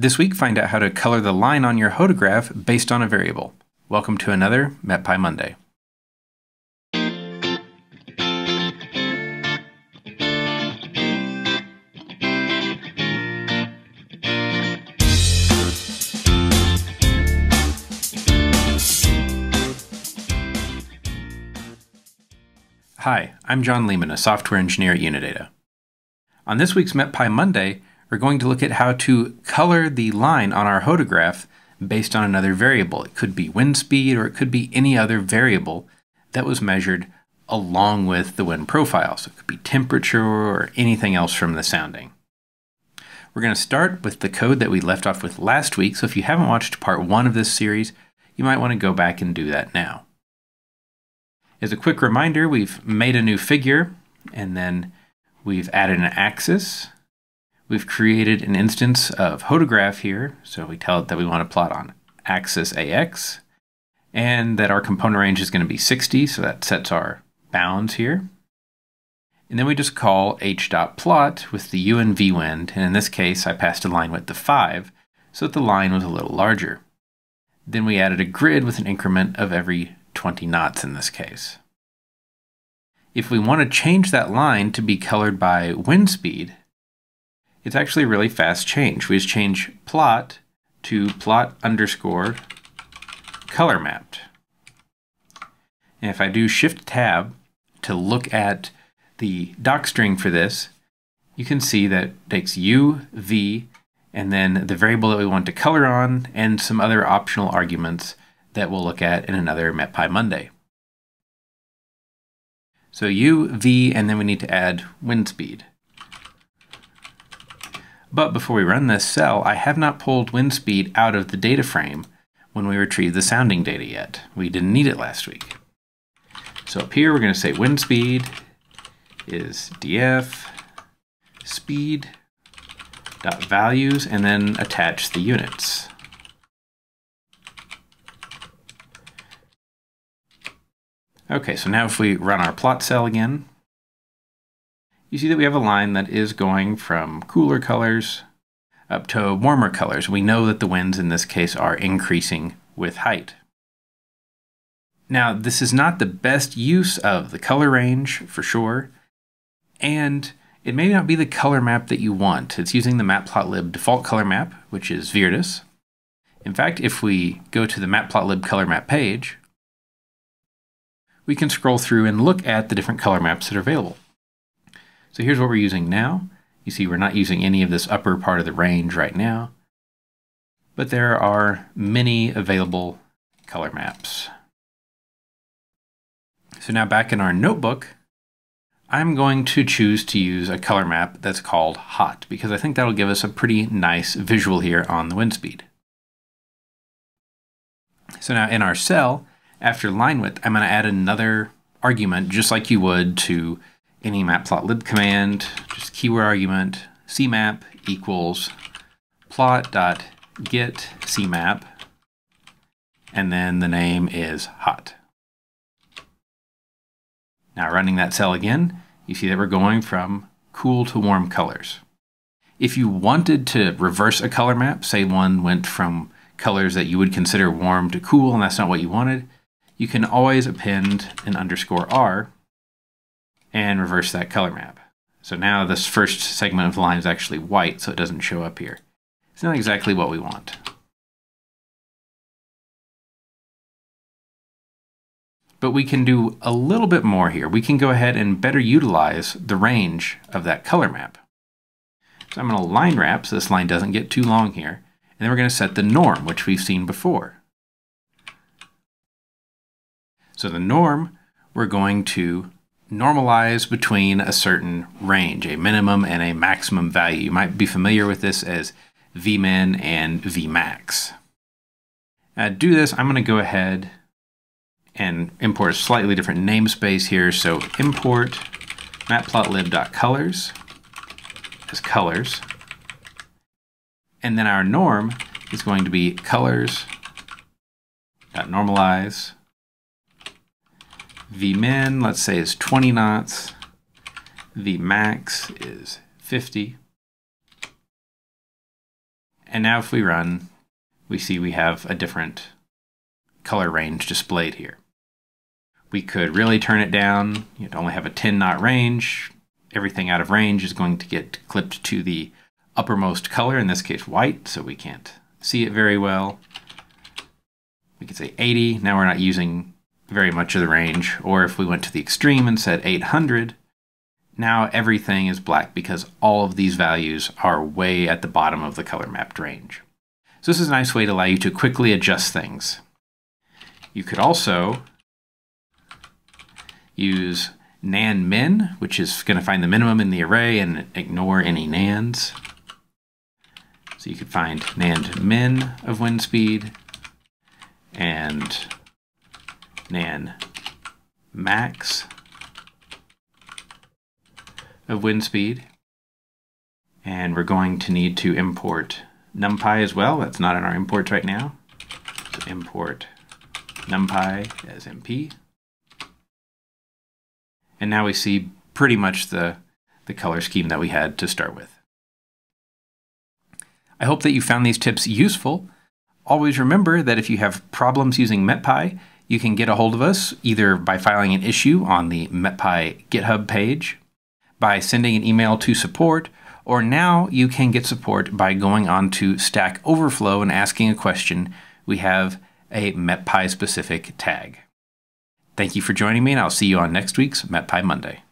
This week, find out how to color the line on your hodograph based on a variable. Welcome to another MetPy Monday. Hi, I'm John Leeman, a software engineer at Unidata. On this week's MetPy Monday, we're going to look at how to color the line on our hodograph based on another variable. It could be wind speed or it could be any other variable that was measured along with the wind profile. So it could be temperature or anything else from the sounding. We're going to start with the code that we left off with last week. So if you haven't watched part one of this series, you might want to go back and do that now. As a quick reminder, we've made a new figure and then we've added an axis We've created an instance of hodograph here, so we tell it that we want to plot on axis AX, and that our component range is going to be 60, so that sets our bounds here. And then we just call h.plot with the u and v wind, and in this case I passed a line width of 5, so that the line was a little larger. Then we added a grid with an increment of every 20 knots in this case. If we want to change that line to be colored by wind speed, it's actually a really fast change. We just change plot to plot underscore color mapped. And if I do shift tab to look at the docstring for this, you can see that it takes u, v, and then the variable that we want to color on, and some other optional arguments that we'll look at in another MetPy Monday. So u, v, and then we need to add wind speed. But before we run this cell, I have not pulled wind speed out of the data frame when we retrieved the sounding data yet. We didn't need it last week. So up here, we're going to say wind speed is df speed dot values and then attach the units. Okay, so now if we run our plot cell again, you see that we have a line that is going from cooler colors up to warmer colors. We know that the winds in this case are increasing with height. Now, this is not the best use of the color range for sure, and it may not be the color map that you want. It's using the matplotlib default color map, which is Viridis. In fact, if we go to the matplotlib color map page, we can scroll through and look at the different color maps that are available. So here's what we're using now. You see we're not using any of this upper part of the range right now, but there are many available color maps. So now back in our notebook, I'm going to choose to use a color map that's called hot because I think that'll give us a pretty nice visual here on the wind speed. So now in our cell, after line width, I'm going to add another argument just like you would to any matplotlib command, just keyword argument, cmap equals plot dot get cmap, and then the name is hot. Now running that cell again, you see that we're going from cool to warm colors. If you wanted to reverse a color map, say one went from colors that you would consider warm to cool and that's not what you wanted, you can always append an underscore R and reverse that color map. So now this first segment of the line is actually white, so it doesn't show up here. It's not exactly what we want. But we can do a little bit more here. We can go ahead and better utilize the range of that color map. So I'm going to line wrap so this line doesn't get too long here. And then we're going to set the norm, which we've seen before. So the norm, we're going to normalize between a certain range, a minimum and a maximum value. You might be familiar with this as Vmin and Vmax. Now to do this, I'm going to go ahead and import a slightly different namespace here. So import matplotlib.colors as colors. And then our norm is going to be colors.normalize Vmin, let's say, is 20 knots. Vmax is 50. And now if we run, we see we have a different color range displayed here. We could really turn it down. You'd only have a 10 knot range. Everything out of range is going to get clipped to the uppermost color, in this case white, so we can't see it very well. We could say 80. Now we're not using very much of the range. Or if we went to the extreme and said 800, now everything is black because all of these values are way at the bottom of the color mapped range. So this is a nice way to allow you to quickly adjust things. You could also use nan min, which is going to find the minimum in the array and ignore any nans. So you could find nan min of wind speed and nan max of wind speed. And we're going to need to import NumPy as well. That's not in our imports right now. So import NumPy as np. And now we see pretty much the, the color scheme that we had to start with. I hope that you found these tips useful. Always remember that if you have problems using MetPy, you can get a hold of us either by filing an issue on the MetPy GitHub page, by sending an email to support, or now you can get support by going on to Stack Overflow and asking a question. We have a MetPy specific tag. Thank you for joining me, and I'll see you on next week's MetPy Monday.